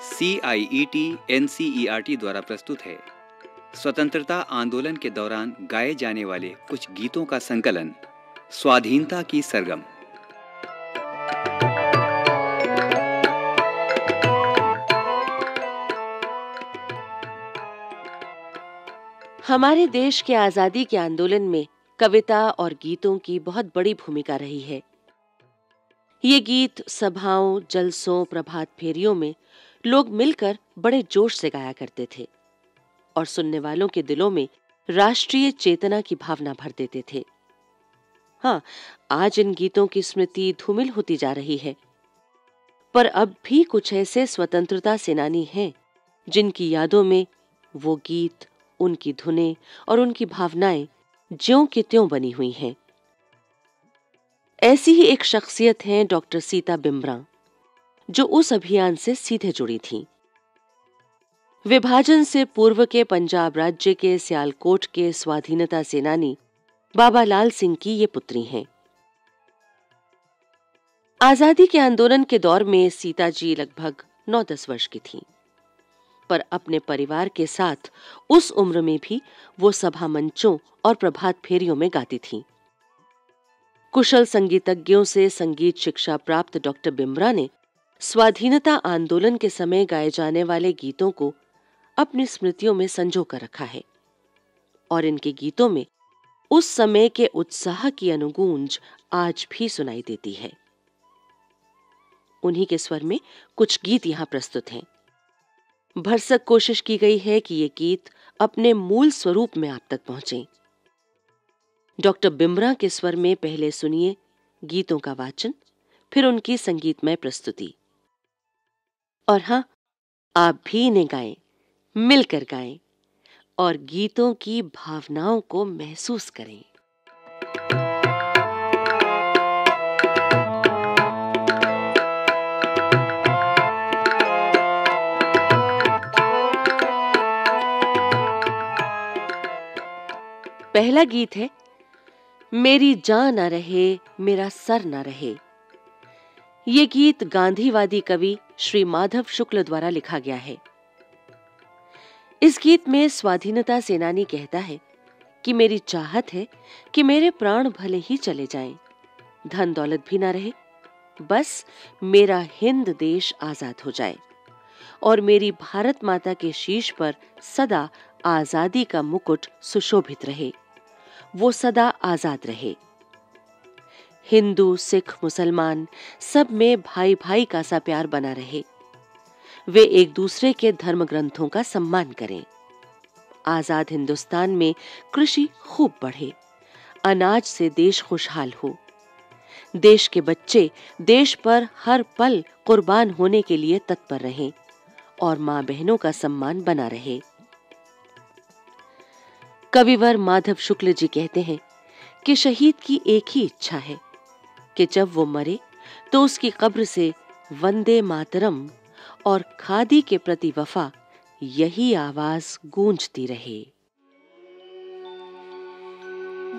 C I E T N C E R T द्वारा प्रस्तुत है। स्वतंत्रता आंदोलन के दौरान गाए जाने वाले कुछ गीतों का संकलन, स्वाधीनता की सरगम। हमारे देश के आज़ादी के आंदोलन में कविता और गीतों की बहुत बड़ी भूमिका रही है। ये गीत सभाओं, जलसों, प्रभात फेरियों में लोग मिलकर बड़े जोश से गाया करते थे और सुनने वालों के दिलों में राष्ट्रीय चेतना की भावना भर देते थे। हाँ आज इन गीतों की स्मृति धूमिल होती जा रही है। पर अब भी कुछ ऐसे स्वतंत्रता सेनानी हैं जिनकी यादों में वो गीत, उनकी धुने और उनकी भावनाएँ ज्यों की त्यों बनी हुई हैं। ऐसी ही एक शख्सियत हैं डॉक्टर सीता बिमरा। जो उस अभियान से सीधे जुड़ी थीं। विभाजन से पूर्व के पंजाब राज्य के सियालकोट के स्वाधीनता सेनानी बाबा लाल सिंह की ये पुत्री हैं आज़ादी के आंदोलन के दौर में सीता जी लगभग नौ दस वर्ष की थीं। पर अपने परिवार के साथ उस उम्र में भी वो सभा मंचों और प्रभात फेरियों में गाती थीं। कुशल संगीतज्ञों से संगीत शिक्षा प्राप्त डॉक्टर बिमरा ने स्वाधीनता आंदोलन के समय गाए जाने वाले गीतों को अपनी स्मृतियों में संजो कर रखा है और इनके गीतों में उस समय के उत्साह की अनुगूंज आज भी सुनाई देती है। उन्हीं के स्वर में कुछ गीत यहाँ प्रस्तुत हैं। भरसक कोशिश की गई है कि ये गीत अपने मूल स्वरूप में आप तक पहुँचे। डॉक्टर बिमरा के स्वर में पहले सुनिए गीतों का वाचन, फिर उनकी संगीतमय प्रस्तुति। और हाँ, आप भी इन्हें गाएँ, मिलकर गाएँ और गीतों की भावनाओं को महसूस करें। पहला गीत है, मेरी जान ना रहे, मेरा सर ना रहे। ये गीत गांधीवादी कवि श्री माधव शुक्ल द्वारा लिखा गया है। इस गीत में स्वाधीनता सेनानी कहता है कि मेरी चाहत है कि मेरे प्राण भले ही चले जाएँ, धन दौलत भी ना रहे बस मेरा हिंद देश आज़ाद हो जाए और मेरी भारत माता के शीश पर सदा आज़ादी का मुकुट सुशोभित रहे वो सदा आज़ाद रहे। हिंदू, सिख, मुसलमान सब में भाई भाई का सा प्यार बना रहे। वे एक दूसरे के धर्म ग्रंथों का सम्मान करें। आज़ाद हिंदुस्तान में कृषि खूब बढ़े। अनाज से देश खुशहाल हो। देश के बच्चे देश पर हर पल कुर्बान होने के लिए तत्पर रहें और माँ बहनों का सम्मान बना रहे। कविवर माधव शुक्ल जी कहते हैं कि शहीद की एक ही इच्छा है। कि जब वो मरे तो उसकी कब्र से वंदे मातरम और खादी के प्रति वफा यही आवाज़ गूंजती रहे।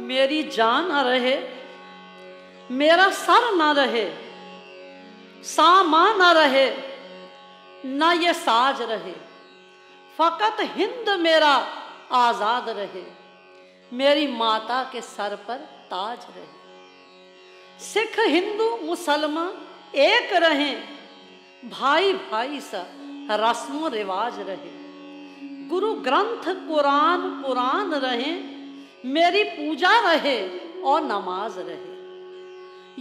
मेरी जान न रहे, मेरा सर ना रहे सामा न रहे, ना ये साज रहे। फकत हिंद मेरा आज़ाद रहे, मेरी माता के सर पर ताज रहे। सिख, हिंदू, मुसलमान एक रहे। भाई भाई सा, रस्म, रिवाज रहे। गुरु ग्रंथ, कुरान, पुराण रहे। मेरी पूजा रहे और नमाज़ रहे।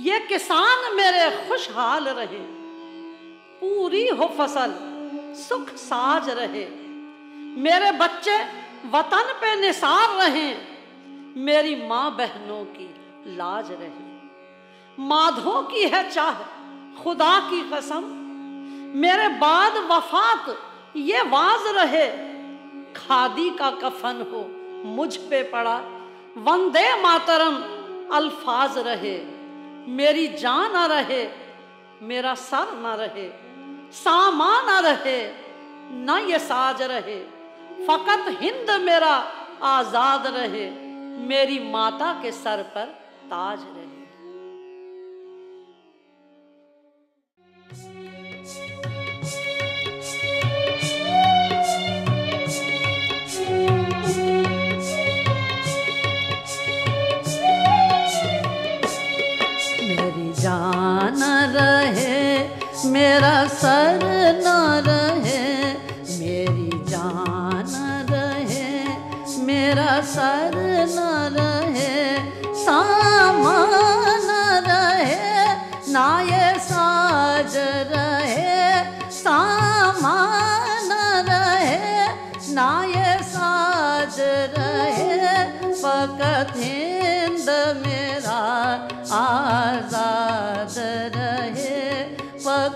ये किसान मेरे खुशहाल रहे। पूरी हो फ़सल, सुख साज रहे। मेरे बच्चे वतन पे निसार रहे। मेरी माँ बहनों की लाज रहे। माधो की है चाह, खुदा की कसम। मेरे बाद वफात, ये वाज रहे। खादी का कफन हो, मुझ पे पड़ा। वंदे मातरम, अल्फाज रहे। मेरी जान न रहे, मेरा सर ना रहे। सामा न रहे, न ये साज रहे। फकत हिंद मेरा आज़ाद रहे। मेरी माता के सर पर ताज रहे।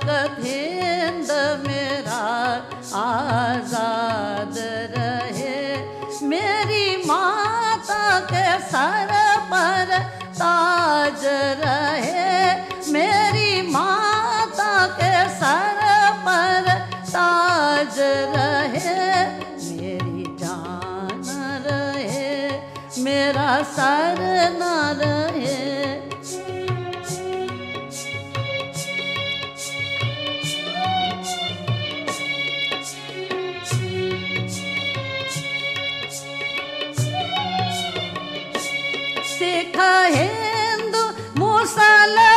हिंद मेरा आज़ाद रहे। मेरी माता के सर पर ताज रहे। मेरी माता के सर पर ताज रहे। मेरी जान रहे। मेरा सर न रहे सिख हिंदू मुसलमान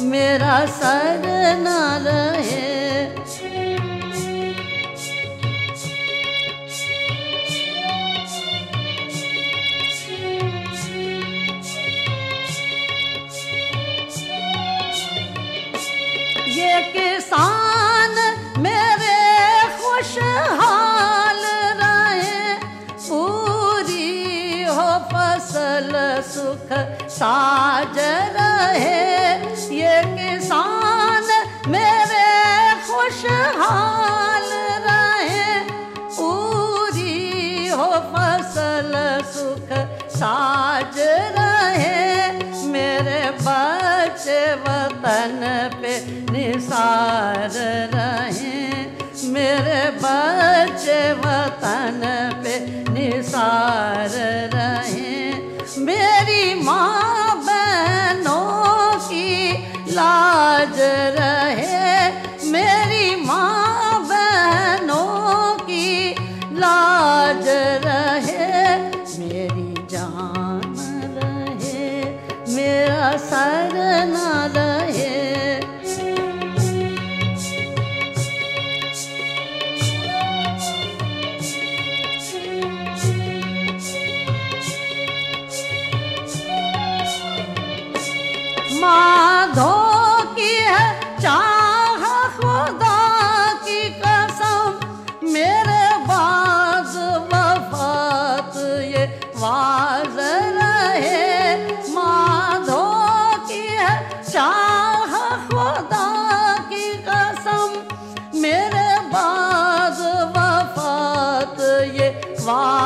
मेरा सर न रहे। ये किसान मेरे खुशहाल रहे। पूरी हो फसल सुख साज साज रहे मेरे बच्चे वतन पे निसार रहे मेरे बच्चे वतन पे निसार रहे। मेरी माँ बहनों की लाज रहे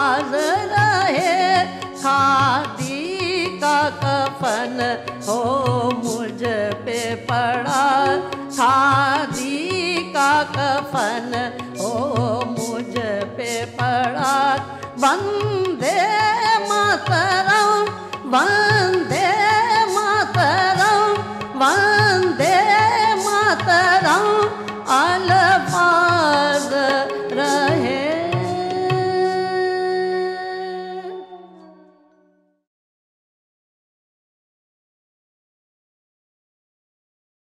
वाज रहे, खादी का कफन हो मुझ पे पड़ा। खादी का कफन हो मुझ पे पड़ा। बंदे मातरम, वंदे